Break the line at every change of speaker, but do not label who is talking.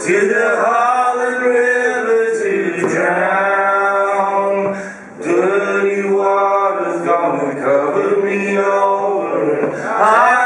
To the Holland River to drown. Dirty water's gonna cover me over. I'm